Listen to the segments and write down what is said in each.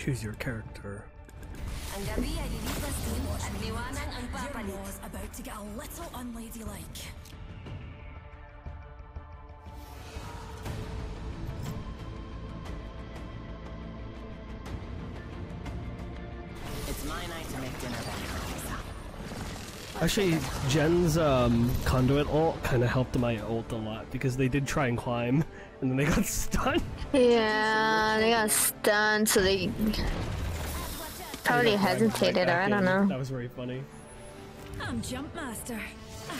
Choose your character. Ang gabi ay lilipas din at liwanag ang Your law's about to get a little unladylike. It's my night to make dinner. Actually, Jen's um, conduit ult kind of helped my ult a lot because they did try and climb and then they got stunned. Yeah, they got stunned, so they probably They got dragged right hesitated, or I don't know. That was very funny. I'm Jump Master.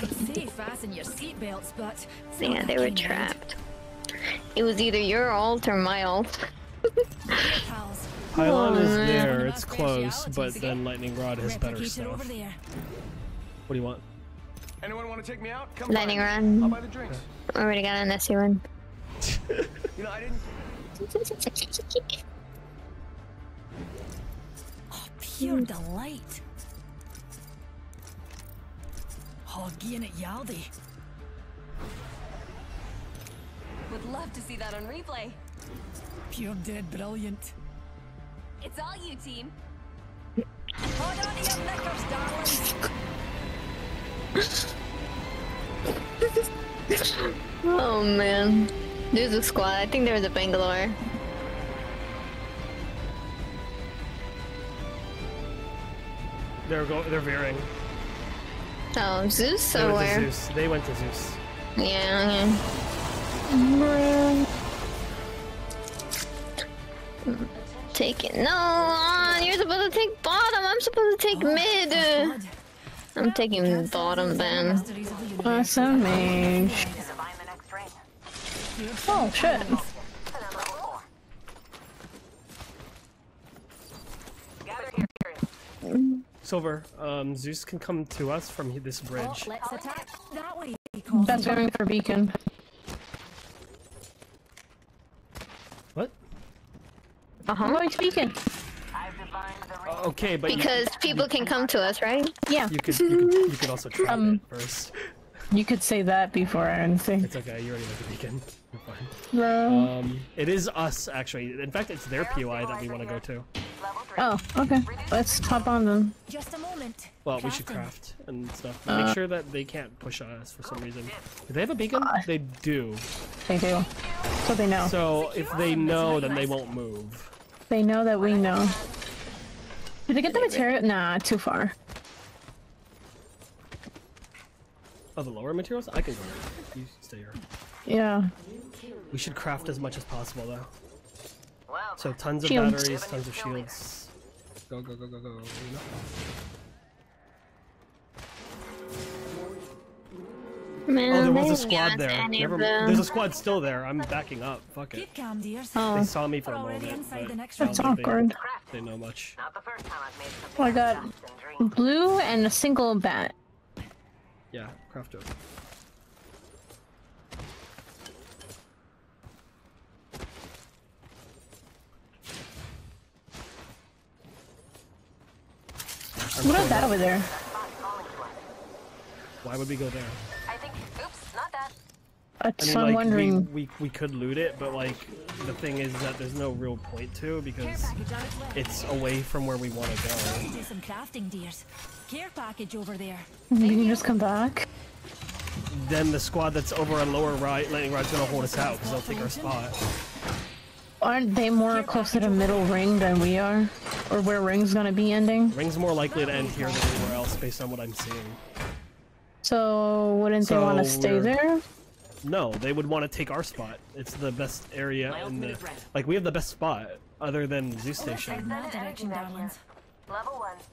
I'd say fasten your seatbelts, but Yeah, they were trapped. It was either your ult or my ult. Here, pals. Pylon is there, it's close, but then Lightning Rod has better Replicate stuff. What do you want? Anyone want to take me out? Come Lightning find me. I'll buy the drinks. I already got an SE one. You know, I didn't. oh, Pure hmm. delight. Hoggy and it Yaldi. Would love to see that on replay. Pure dead brilliant. It's all you, team. Hold on to your knickers, darlings. Oh man. There's a squad. I think there was a Bangalore. They're go they're veering. Oh, Zeus They went to somewhere. Zeus. They went to Zeus. Yeah, yeah. Take it. No, you're supposed to take bottom. I'm supposed to take oh, mid. Blood. I'm taking bottom then. Mysteries of the universe. Awesome mage. Oh shit. Silver, um, Zeus can come to us from this bridge. let's attack that way. Call That's going for beacon. What? Uh I'm huh. going to beacon. Uh, okay, but you- Because people can come to us, right? Yeah. you, could, you could you could also try Um, it first. You could say that before I anything. It's okay. You already went to beacon. You're fine. Bro. Um, it is us actually. In fact, it's their POI that we want to go to. Oh, okay. Let's hop on them. Just a moment. Well, we should craft and stuff. Uh, Make sure that they can't push on us for some reason. Do they have a beacon? They do. They do. So they know. So if they know, then they won't move. They know that we know. Did they get the material? Nah, too far. Oh, the lower materials? I can go. You stay here. Yeah. We should craft as much as possible, though. So tons of Shields. batteries, tons of shields. Go, go, go, go, go. You? Man, Oh, there was a squad there. Never. There's a squad still there. I'm backing up. Fuck it. Keep calm, dears. They Oh, saw me for a moment, but the next I that's don't they- awkward. They know much. Oh, I got blue and a single bat. Yeah, craft. I'm What about that over there? Why would we go there? I That's mean, so I'm like, wondering. we, we, we could loot it, but like, the thing is that there's no real point to because its away from where we want to go. Do some crafting, dears. Care package over there. We can just come back. Then the squad that's over on lower right, Lightning Rod's gonna hold us out because they'll take our spot. Aren't they more closer to middle ring than we are? Or where ring's gonna be ending? Ring's more likely to end here than anywhere else based on what I'm seeing. So wouldn't they want to stay we're- there? No, they would want to take our spot. It's the best area in the like we have the best spot other than Zeus Station, in that direction,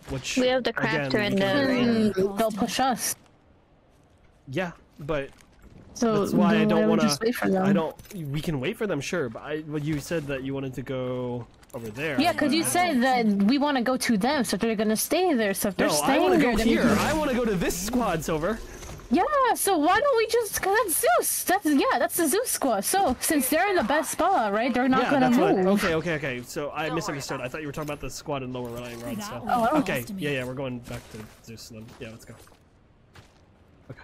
which We have the again, crafter we and the- they'll push us. Yeah, but So that's why I don't we want just wait for them. I don't. We can wait for them, sure. But I, but you said that you wanted to go over there. Yeah, because you I don't- said that we want to go to them, so they're gonna stay there. So if they're No, I staying want to there, go here. can- I want to go to this squad, Silver. Yeah, so why don't we just? Cause that's Zeus. That's yeah, that's the Zeus squad. So since they're in the best spot, right? They're not yeah, gonna that's move. what. Okay, okay, okay. So I misunderstood. I thought you were talking about the squad in lower Lightning Rod. So Oh, okay, yeah, yeah, we're going back to Zeus then. Yeah, let's go. Okay.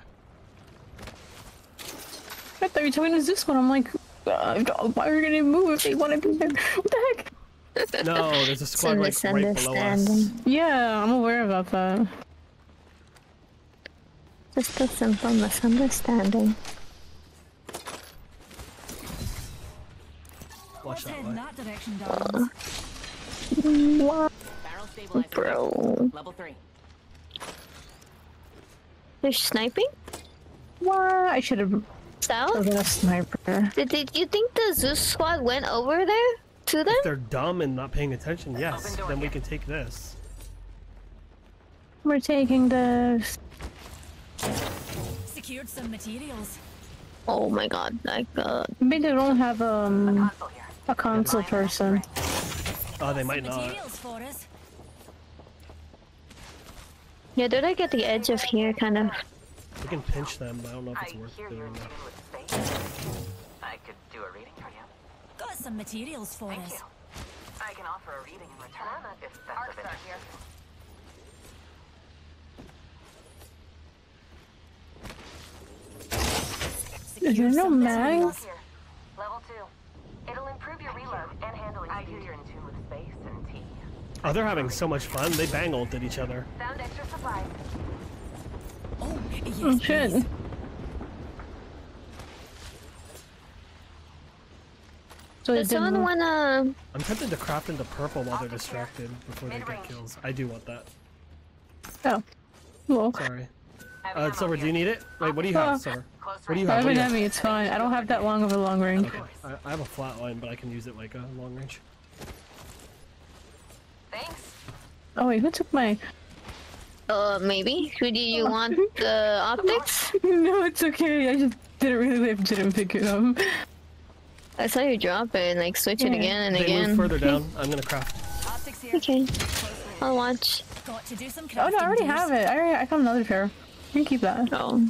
I thought you were talking to Zeus squad. I'm like, uh, why are we gonna move if they want to be there? What the heck? No, there's a It's a squad like right below us. misunderstanding. Yeah, I'm aware about that. Just a simple misunderstanding. Watch Let's that head way. that direction, darlings. Barrel stabilized. Bro. Level three. They're sniping? What? I should have South? been a sniper. Did, did you think the Zeus squad went over there to them? If they're dumb and not paying attention, yes, then we can take this. We're taking this. Secured some materials. Oh my god, like uh Maybe they don't have um a console person. Oh, they might not. Materials for us. yeah, they're like the edge of here kind of. We can pinch them, but I don't know if I it's worth hear you're doing that. tune with space. I could do a reading for you. Got some materials for Thank us. you. I can offer a reading in return if that's of interest. Here. Is there no mag? Level two. It'll improve your reload and handling I hear you're in tune with space and tea. Oh, they're having so much fun. They bang ulted each other. Found extra supplies. Oh, yes, Oh shit. please. So Does it didn't. someone wanna I'm tempted to craft into purple while they're distracted before they get kills. I do want that. Oh. Well, Sorry. Uh, Silver, do you need it? Wait, what do you Uh, have, Silver? Close What do you range. have? have an do you have? enemy, it's fine. I don't have that long of a long range. Okay. I, I have a Flatline, but I can use it like a long range. Thanks. Oh wait, who took my? uh maybe? Who do you want the optics? no, it's okay. I just didn't really didn't pick it up. I saw you drop it and like switch it again and They again. move further down. I'm gonna craft. Okay. I'll watch. Got to do some Oh no, I already have it. I already, I found another pair. We can keep that. Oh.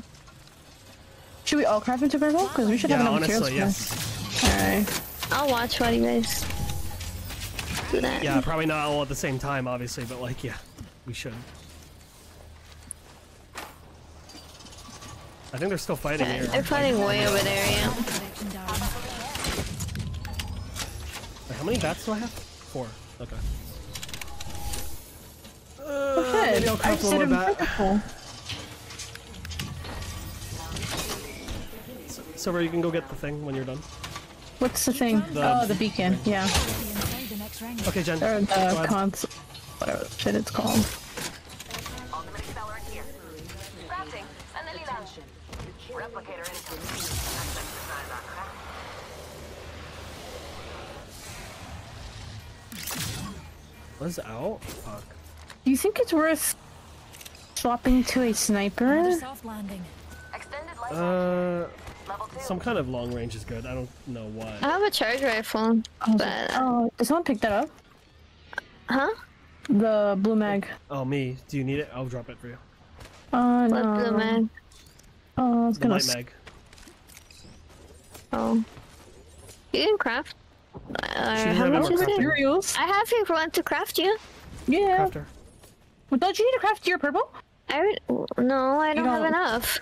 Should we all craft into purple? Because we should Yeah, have enough materials honestly, for yes. Alright. I'll watch while you guys do that. Yeah, probably not all at the same time, obviously, but like, yeah, we should. I think they're still fighting Okay, here. They're fighting way over there, yeah. Wait, how many bats do I have? Four. Okay. Oh, Uh, shit. maybe I'll I craft one more bat. purple. Silver, you can go get the thing when you're done. What's the thing? The- oh, the beacon. Yeah. Be inside the next ring. Okay, Jen. Or go the ahead. Whatever the shit it's called. Ultimate accelerant here. Crafting. Anelina. Replicator incoming. That's exercise on craft. Was out? Fuck. Do you think it's worth swapping to a sniper? Soft landing. Extended life Uh, level two. Some kind of long range is good. I don't know what. I have a charge rifle, Oh, but oh, did someone pick that up? huh? The blue mag. Oh, me. Do you need it? I'll drop it for you. Oh What no. blue mag? Oh, I was The gonna. light mag. Oh. You can craft. Uh, how have much is it? Materials. I have you want to craft you. Yeah. Crafter. Well, don't you need to craft your purple? I re- no, I don't have don't. enough.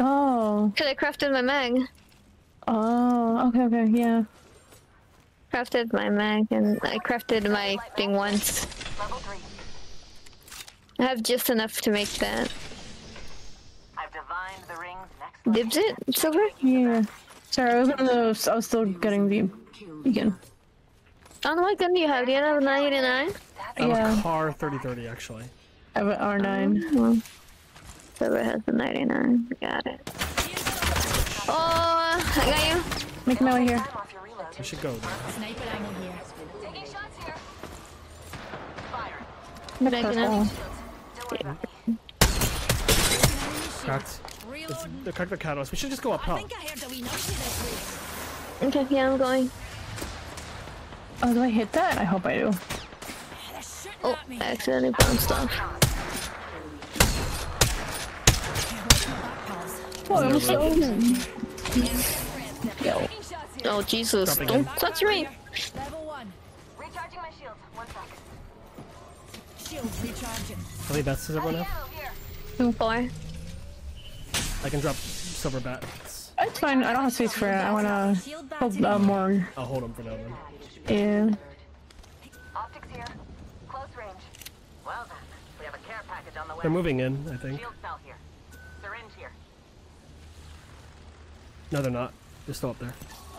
Oh. Cause I crafted my mag. Oh. Okay. Okay. Yeah. Crafted my mag and I crafted my thing once. I have just enough to make that. I've divined the ring's next Dibs it, Silver? Yeah. Sorry, I was in the. I was still getting the beacon. On what gun do you have? Do you have a 99? I have Yeah. a car 3030 actually. I have an R9. Well, Silver has the 99. Got it. Oh, I got you. Make my way here. Time off your reload. We should go. Sniper angle here. Taking shots here. Fire. Make Big purple. enough. Don't worry about me. Cracked. It's Reloading. the cracked the catalyst. We should just go up I top. think I heard a wee noisy this way. Okay, yeah, I'm going. Oh, do I hit that? I hope I do. Oh. I accidentally bounced off. I'm. Yo. Oh, Jesus. Dropping Don't in. touch me. Level one. Recharging my How many bats does everyone have? Four. I can drop silver bats. It's fine. I don't have space for it. I want to hold uh, more. I'll hold them for now then. Yeah. Optics here. Close range. Well. We have a care package on the way. They're moving in, I think. No, they're not. They're still up there.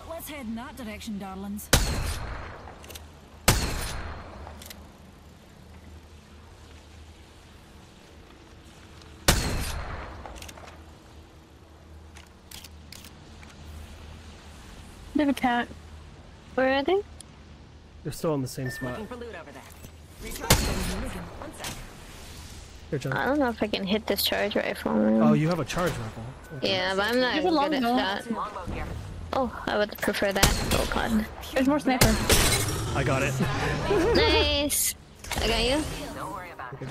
Let's head in that direction, darlings. They have a cat. Where are they? They're still in the same spot. Looking for loot over there. Recharging. One sec. Here, Jen. I don't know if I can hit this charge rifle. Oh, you have a charge rifle. Okay. Yeah, but I'm not There's a good at longbow. that. Longbow here. Oh, I would prefer that. Oh god. There's more sniper. I got it. Nice! I got you. Don't worry about it.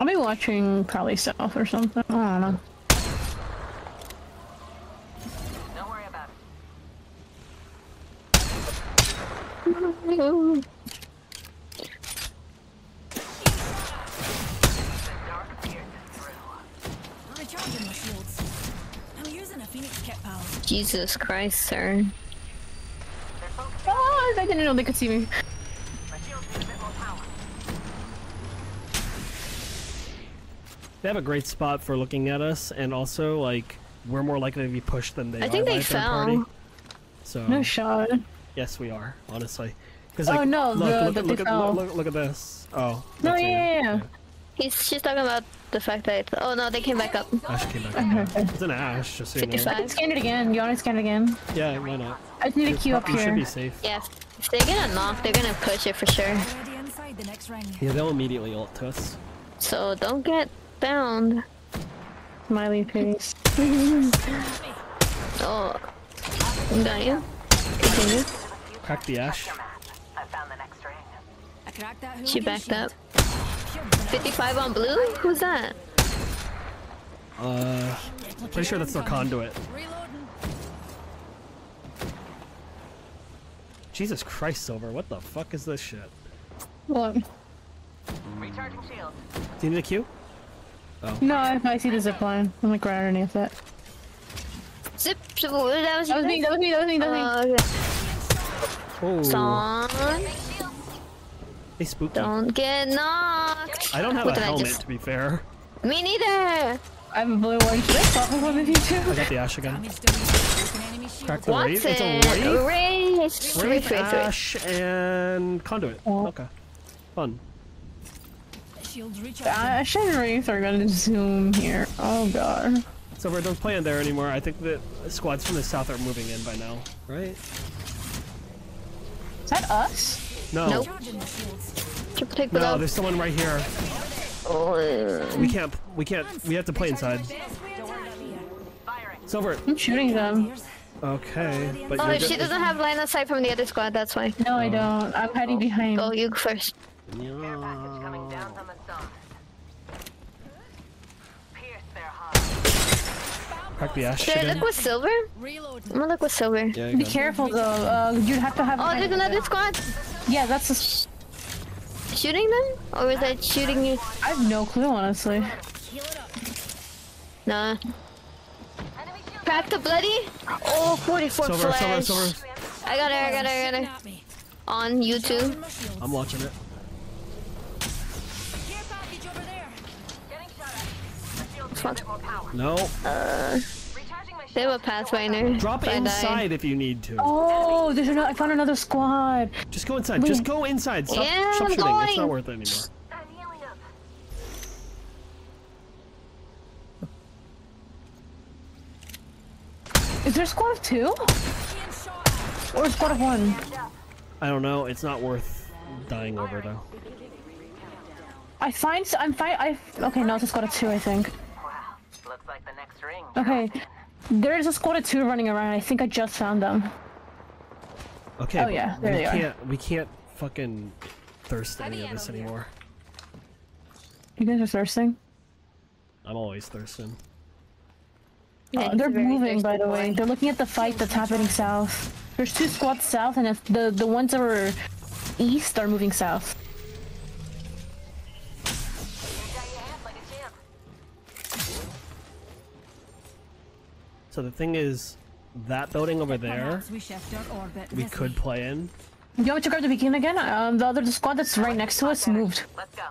I'll be watching probably South or something. I don't know. Don't worry about it. The dark pierces through. Recharging my shields. I'm using a Phoenix kit, pal. Jesus Christ, sir. They're. Oh, I didn't know they could see me. My shields need a bit more power. They have a great spot for looking at us, and also like we're more likely to be pushed than they I are think they a party. fell. So No shot. yes, we are honestly. Because Oh, like, no, look, the- look, that at- look, they at, look, look, look at this. Oh, No, yeah, yeah, yeah. He's she's talking about the fact that oh no, they came back up. Ash came back. Okay. It's an ash, just so you know. 55. Scan it again. You want to scan it again? Yeah, why not? I just need a queue up You should be safe. Yeah, if they're gonna knock, they're gonna push it for sure. Already inside the next ring. Yeah, they'll immediately ult to us. So don't get bound. Smiley face. Oh, got you. Continue. Crack the ash. I found the next ring. I cracked that She backed up. Shield. 55 on blue? Who's that? Uh, pretty sure that's their conduit. Reloading. Jesus Christ, Silver, what the fuck is this shit? What? Recharging shield. Do you need a a Q? No, I, I see the zip line. I'm like right underneath it. Zip. zip- That was, That was me. That was me. That was me. That was me. Uh, Oh, Song. They spooky. Don't get knocked. I don't have What a helmet, just- to be fair. Me neither. I have a blue one. Should I swap one of you two? I got the ash again. Damage done with broken enemy shield. Crack the What's wraith. It's a it? wraith. Wraith. Wraith, Wraith, wraith, wraith. and conduit. Oh. Okay. Fun. Shields. Ash and Wraith are gonna zoom here. Oh god. Silver, don't play in there anymore. I think the squads from the south are moving in by now. Right? Is that us? No. Nope. Recharging my shields. Triple take No, below. there's someone right here. Oh, We can't. We can't. We have to play inside. Silver. I'm shooting them. Okay. But oh, she doesn't have line of sight from the other squad. That's why. No, I don't. I'm hiding behind. Go you first. Care package coming down from the sun. Pierce their heart. Crack the ash Should I again. look with silver? reloading. I'm gonna look with silver. Yeah, Be careful though. Uh, you'd have to have. Oh, there's another squad Yeah, that's. A, s- shooting them, or was that shooting you? I have no clue, honestly. Heal it up. Nah. Crack the bloody. Oh, 44 Silver, silver, flash. silver. I got her. I got her. I got her. On YouTube. Recharging my shields. I'm watching it. Care package over there. Getting shot at. My shield needs a Fuck. bit more power. No. Recharging my They have a pathfinder. Drop if inside if you need to. Oh, there's another. I found another squad. Just go inside. Just go inside. Stop, Yeah, stop I'm shooting. It's not worth it anymore. I'm healing up. Is there a squad of two? Being shot at. Or a squad of one? I don't know. It's not worth dying over though. I find. I'm fine. I. Okay, no, it's a squad of two, I think. Wow. Looks like the next ring. Okay. There's a squad of two running around. I think I just found them. Okay. Oh, yeah, there we they are. can't. We can't fucking thirst any of this anymore. You guys are thirsting? I'm always thirsting. Yeah, Uh, they're moving, by the way. boy. They're looking at the fight that's happening south. There's two squads south, and if the the ones that were east are moving south. So the thing is, that building over there, we shift our orbit. we this could play in. You want me to grab the beacon again? Um, the other the squad that's right next to us moved. Let's go.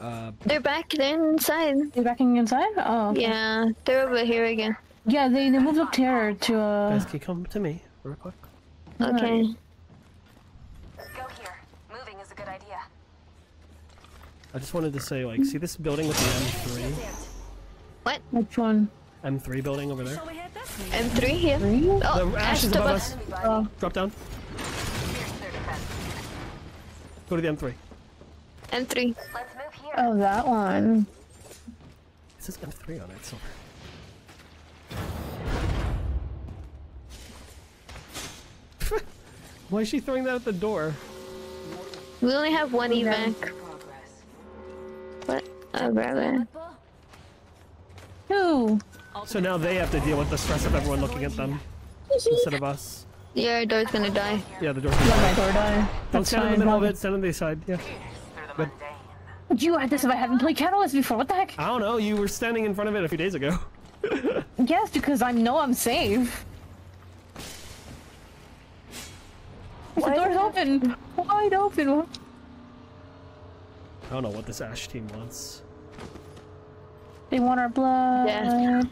Uh, They're back. They're inside. You backing inside? Oh. okay. Yeah, they're over here again. Yeah, they, they moved up here to uh. guys, can you come to me real quick? Okay. Go here. Moving is a good idea. I just wanted to say, like, see this building with the M3? What? Which one? M3 building over there? Shall we head this way? M3 here. Three? Oh, The ash is to above us. Oh. Drop down. Here's their defense. Go to the M3. M3. Let's move here. Oh, that one. It says M3 on it, so. Why is she throwing that at the door? We only have one evac. Progress. What? Oh, brother. Who? So now they have to deal with the stress of everyone looking at them instead of us. Your door's gonna die. Yeah, the door. Let my door die. Don't That's stand in the middle of it. Stand on the side. Yeah. Through the Good. Would you add this if I haven't played Catalyst before? What the heck? I don't know. You were standing in front of it a few days ago. Yes, because I know I'm safe. The door's open. Wide open. I don't know what this Ash team wants. They want our blood. Death.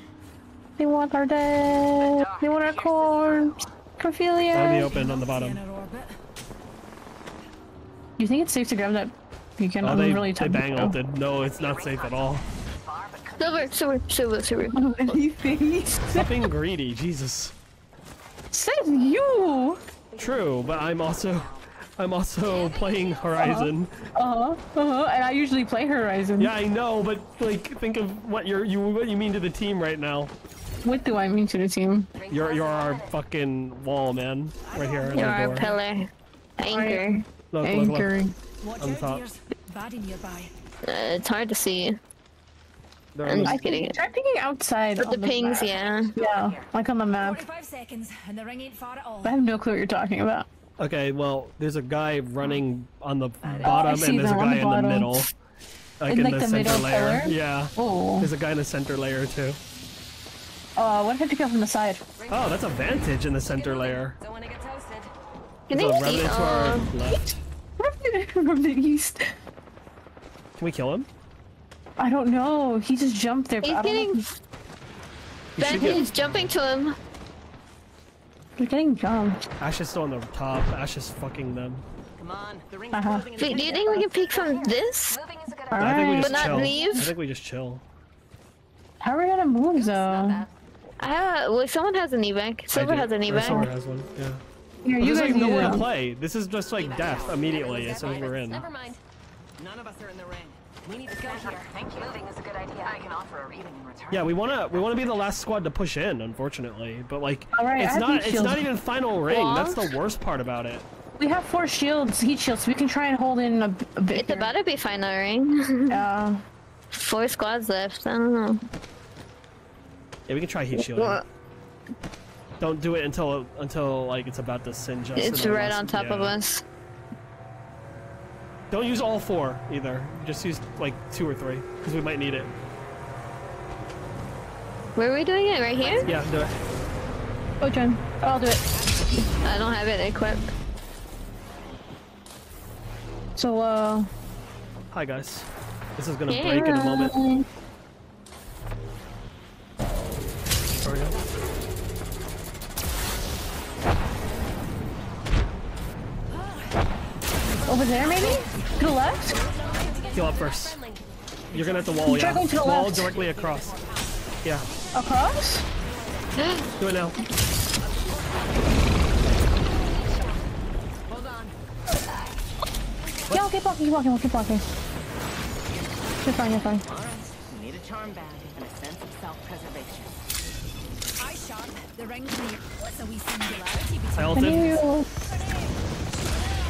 They want our death. They want our corpse. On the Corphelia. open on the bottom. You think it's safe to grab that beacon? Oh, I'm they, really they tempted bang to. ulted. No, it's not safe at all. Far, Silver, silver, silver, silver. Anything. Stop being greedy, Jesus. Says you. True, but I'm also, I'm also playing Horizon. Uh huh. Uh huh. And I usually play Horizon. Yeah, I know, but like, think of what you're, you, what you mean to the team right now. What do I mean to the team? You're, you're our fucking wall, man, right here. You're the our door. pillar. Anchor. Look, look, look. Anchoring. On out, top. dears. Baddie nearby. Uh, it's hard to see. They're I'm on just the- kidding. Try picking outside. But on the pings, map. yeah. Yeah, like on the map. seconds, and the ring ain't far at all. I have no clue what you're talking about. Okay, well, there's a guy running on the bottom, see and there's a guy the in the middle. Like In, in, like, the, the center middle layer. pillar? Yeah. Oh. There's a guy in the center layer too. Uh, what if I pick up from the side? Oh, that's a vantage in the center layer. Don't want to get toasted. Can So they Revenant to uh, our left. from the east. Can we kill him? I don't know. He just jumped there. He's I don't know. getting. You Ben, should get- he's jumping to him. They're getting jumped. Ash is still on the top. Ash is fucking them. Come on. The ring's Uh-huh. closing Wait, do you think we can peek from this? Moving is a good All idea. I think we just But not chill. leave? I think we just chill. How are we gonna move though? Not Ah, well, someone has an evac. Silver I do. has an Or Silver evac. has one. Yeah. Here, Well, you there's guys like need nowhere to to. play. This is just like death immediately as soon as we're in. Never mind. None of us are in the ring. We need to go here. Thank you. Moving is a good idea. I can offer a reading in return. Yeah, we wanna we wanna be the last squad to push in, unfortunately. But like, All right, I it's have not it's not even final ring. That's the worst part about it. We have four shields, heat shields. We can try and hold in a. bit. It's here. about to be final ring. Yeah. Four squads left. I don't know. Yeah, we can try heat shielding. What? Don't do it until until like it's about to singe us. It's right less- on top of us. Don't use all four either. Just use like two or three because we might need it. Where are we doing it? Right here? Yeah, do it. Oh, John, I'll do it. I don't have it equipped. So, uh. Hi guys. This is gonna break in a moment. Over there, maybe? To the left? Heal up first. You're gonna have to wall, Try yeah. going to the wall left. directly across. Yeah, Across? do it now. Yeah, I'll keep walking, keep walking, we'll keep walking. You're fine, you're fine. We need a charm band and a sense of self-preservation. Eye sharp. The ring's near. What's a wee singularity I between ulted.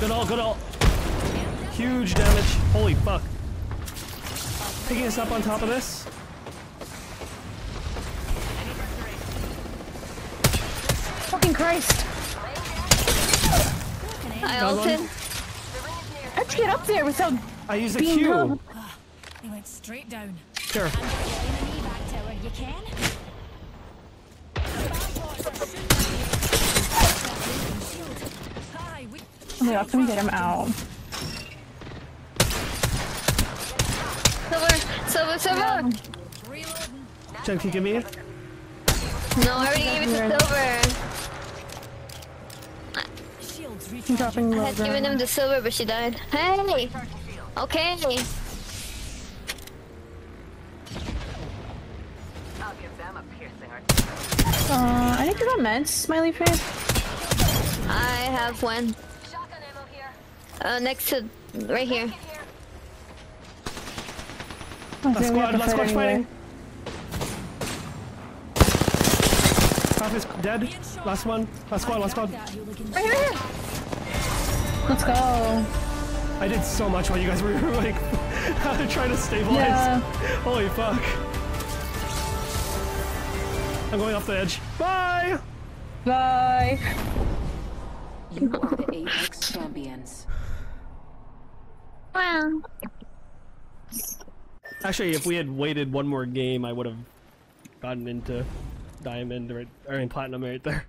Good ult, good ult. Huge damage. Holy fuck. Picking us up on top of this. Fucking Christ. I Got one. ulted. How'd you get up there without I used a being Q. grabbed? He went straight down. Sure. And get in an evac tower, you can? Hi, we... Oh my god, can we get him out? Silver, silver! Reloading. Jen, can you give me it? No, I already gave it to silver. I'm recharging. dropping I had low given him the silver, but she died. Hey! Okay. I'll give them a Uh, I think you got meds, smiley face. I have one. Shotgun ammo here. Uh, next to, right here. Get here. Okay, Last squad, last squad fight fighting. Half is dead. Last one. Last squad, last squad. Right here, right here. Let's go. I did so much while you guys were like trying to stabilize. Yeah. Holy fuck. I'm going off the edge. Bye! Bye. You are the Apex champions. Wow. Actually, if we had waited one more game, I would have gotten into diamond right, or in platinum right there.